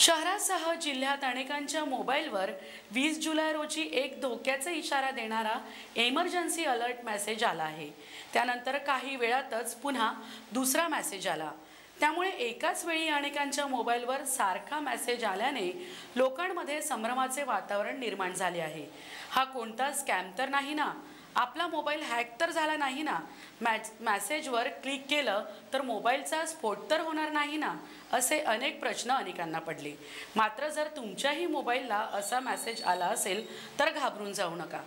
शहरासह जिल्ह्यात अनेकांच्या मोबाईलवर वीस जुलै रोजी एक धोक्याचा इशारा देणारा एमर्जन्सी अलर्ट मेसेज आला आहे. त्यानंतर काही वेळातच पुन्हा दुसरा मेसेज आला. त्यामुळे एकाच वेळी अनेकांच्या मोबाईलवर सारखा मेसेज आल्याने लोकांमध्ये संभ्रमाचे वातावरण निर्माण झाले आहे. हा कोणता स्कॅम तर नाही ना? आपला मोबाईल हॅक तर झाला नाही ना? मॅच मॅसेजवर क्लिक केलं तर मोबाईलचा स्फोट तर होणार नाही ना? असे अनेक प्रश्न अनेकांना पडले. मात्र जर तुमच्याही मोबाईलला असा मॅसेज आला असेल तर घाबरून जाऊ नका.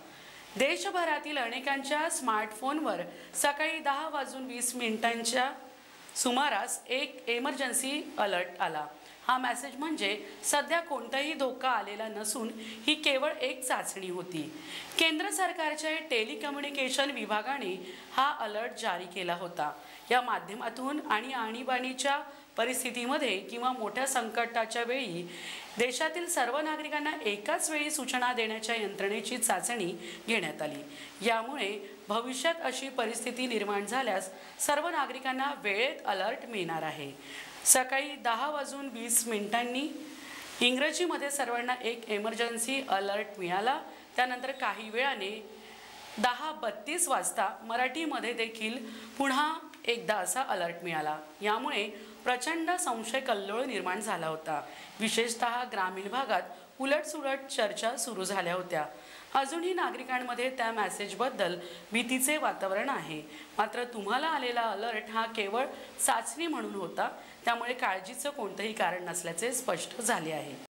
देशभरातील अनेकांच्या स्मार्टफोनवर सकाळी दहा वाजून वीस मिनिटांच्या सुमारास एक एमर्जन्सी अलर्ट आला. हा मेसेज म्हणजे सध्या कोणताही धोका आलेला नसून ही केवळ एक चाचणी होती. केंद्र सरकारच्या टेलिकम्युनिकेशन विभागाने हा अलर्ट जारी केला होता. या माध्यमातून आणि आणीबाणीच्या परिस्थितीमध्ये किंवा मोठ्या संकटाच्या वेळी देशातील सर्व नागरिकांना एकाच वेळी सूचना देण्याच्या यंत्रणेची चाचणी घेण्यात आली. यामुळे भविष्यात अशी परिस्थिती निर्माण झाल्यास सर्व नागरिकांना वेळेत अलर्ट मिळणार आहे. सकाळी दहा वाजून वीस मिनिटांनी इंग्रजीमध्ये सर्वांना एक एमर्जन्सी अलर्ट मिळाला. त्यानंतर काही वेळाने दहा बत्तीस वाजता मराठीमध्ये देखील पुन्हा एकदा असा अलर्ट मिळाला. यामुळे प्रचंड संशय कल्लोळ निर्माण झाला होता. विशेषतः ग्रामीण भागात उलटसुलट चर्चा सुरू झाल्या होत्या. अजूनही नागरिकांमध्ये त्या मॅसेजबद्दल भीतीचे वातावरण आहे. मात्र तुम्हाला आलेला अलर्ट हा केवळ चाचणी म्हणून होता. त्यामुळे काळजीचं कोणतंही कारण नसल्याचे स्पष्ट झाले आहे.